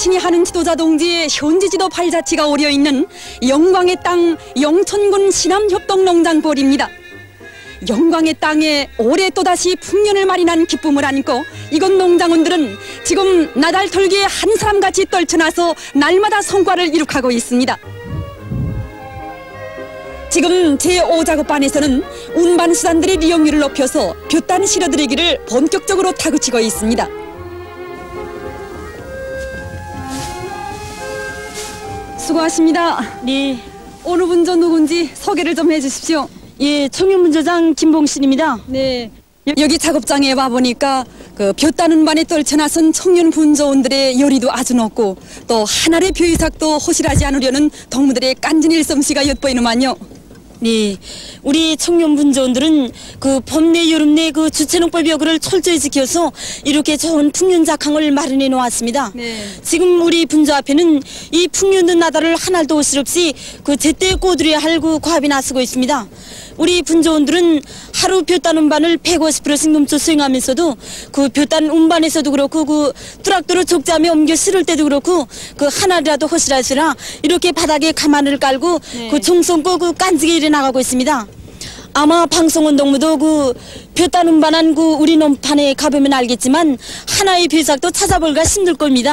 지나치니 하는 지도자 동지의 현지 지도 발자취가 오려 있는 영광의 땅 영천군 신암협동농장벌입니다. 영광의 땅에 올해 또다시 풍년을 마련한 기쁨을 안고 이곳 농장원들은 지금 나달 털기에 한 사람같이 떨쳐나서 날마다 성과를 이룩하고 있습니다. 지금 제5작업반에서는 운반 수단들의 이용률을 높여서 둯단 실어드리기를 본격적으로 다그치고 있습니다. 수고하십니다. 네, 어느 분저 누군지 소개를 좀 해주십시오. 예, 청년문저장 김봉신입니다. 네. 여기 작업장에 와보니까 그 볕다는 반에 떨쳐나선 청년 분조원들의 열의도 아주 높고 또 하나의 벼이삭도 호실하지 않으려는 동무들의 깐진 일솜씨가 엿보이는만요. 네, 우리 청년 분조원들은 그 봄내 여름내 그 주체농법 여구를 철저히 지켜서 이렇게 좋은 풍년작황을 마련해 놓았습니다. 네. 지금 우리 분조 앞에는 이 풍년된 나다를 하나도 오실 없이 그 제때 꼬들여야 할그 과업이 나서고 있습니다. 우리 분조원들은 하루 볕단 운반을 150%씩 넘쳐 수행하면서도 그 볕단 운반에서도 그렇고 그 뚜락도로 족자며 옮겨 실을 때도 그렇고 그 하나라도 허실하시라 이렇게 바닥에 가마를 깔고 네. 그 총성고 그 깐지게 일해 나가고 있습니다. 아마 방송은 동무도 그 볕단 운반한 그 우리 논판에 가보면 알겠지만 하나의 벼삭도 찾아볼까 힘들 겁니다.